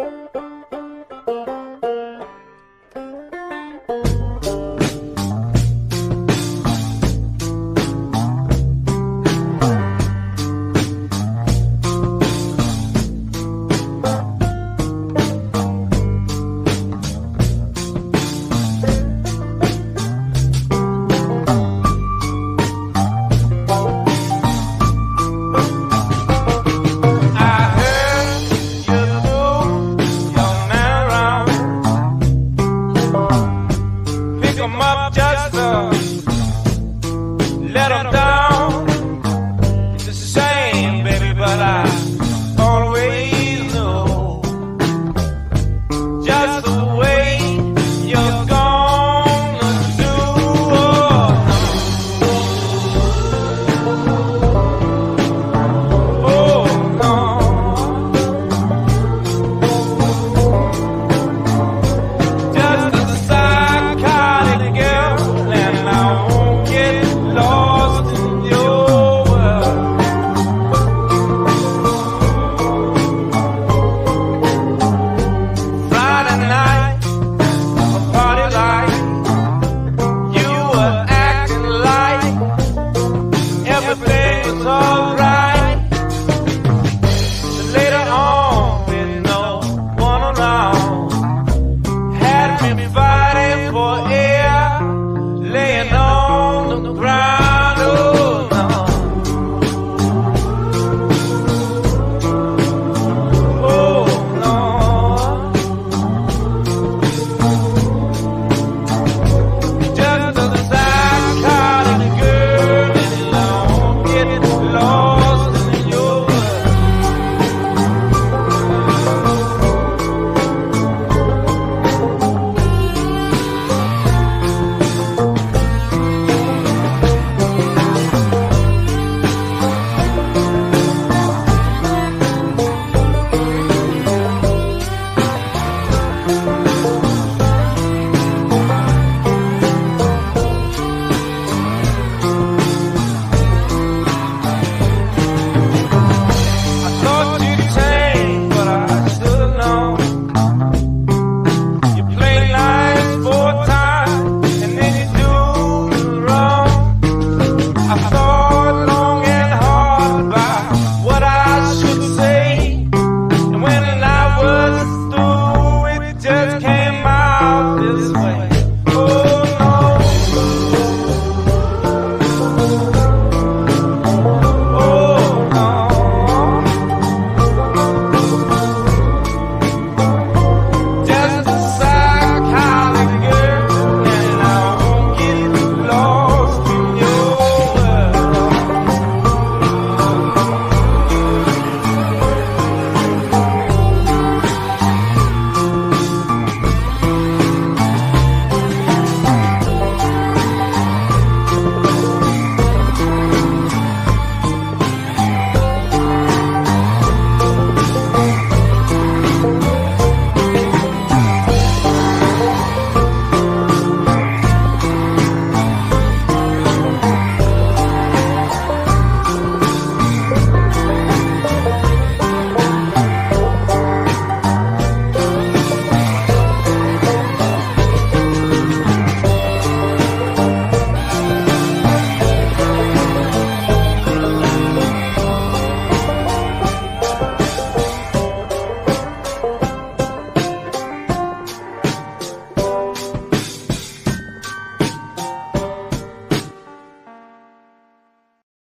Bye. lado.